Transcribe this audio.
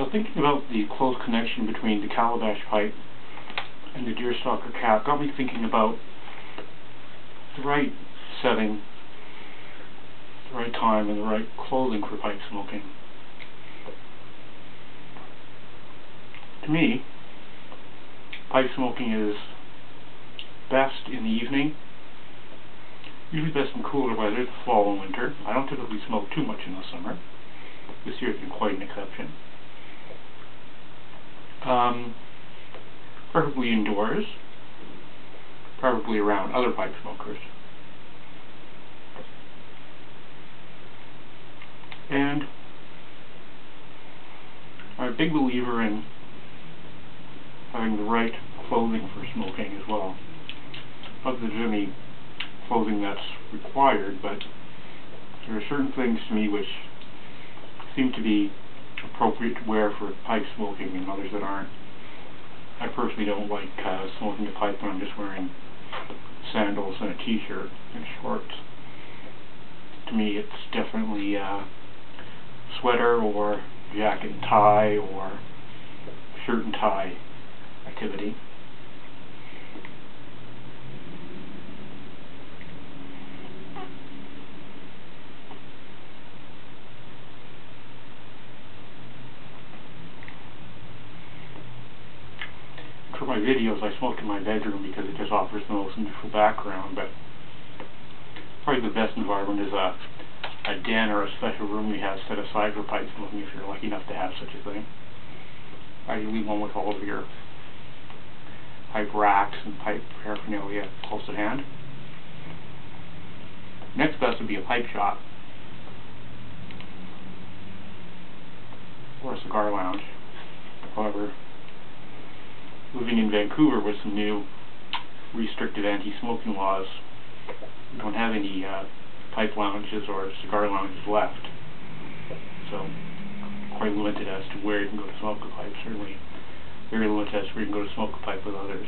Now, thinking about the close connection between the calabash pipe and the deerstalker cap got me thinking about the right setting, the right time, and the right clothing for pipe smoking. To me, pipe smoking is best in the evening, usually best in cooler weather, the fall and winter. I don't typically smoke too much in the summer. This year has been quite an exception. Um, preferably indoors, preferably around other pipe smokers. And I'm a big believer in having the right clothing for smoking as well. Not that there's any clothing that's required, but there are certain things to me which seem to be appropriate to wear for pipe smoking and others that aren't. I personally don't like uh, smoking a pipe when I'm just wearing sandals and a t-shirt and shorts. To me it's definitely uh, sweater or jacket and tie or shirt and tie activity. for my videos, I smoke in my bedroom because it just offers the most neutral background, but probably the best environment is a, a den or a special room we have set aside for pipe smoking if you're lucky enough to have such a thing. Ideally one with all of your pipe racks and pipe paraphernalia close at hand. Next best would be a pipe shop or a cigar lounge. However, living in Vancouver with some new restrictive anti-smoking laws, don't have any uh, pipe lounges or cigar lounges left. So, quite limited as to where you can go to smoke a pipe, certainly very limited as to where you can go to smoke a pipe with others.